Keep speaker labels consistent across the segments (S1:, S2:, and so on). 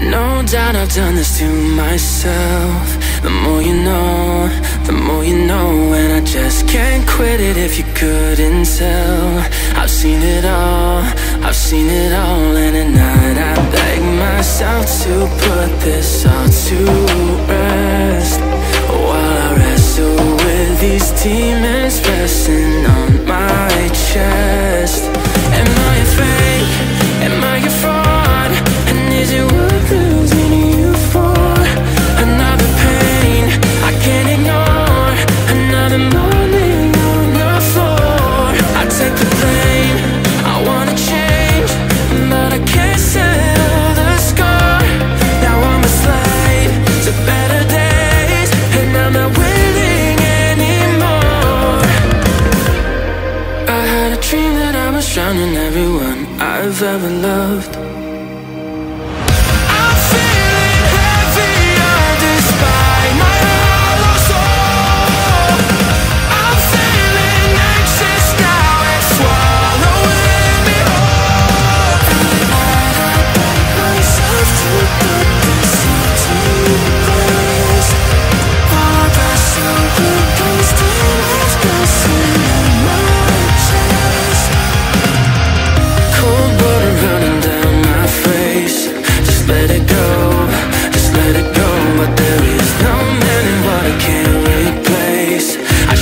S1: No doubt I've done this to myself. The more you know, the more you know And I just can't quit it if you couldn't tell. I've seen it all, I've seen it all And at night I beg myself to put this all to I've ever loved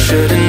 S1: shouldn't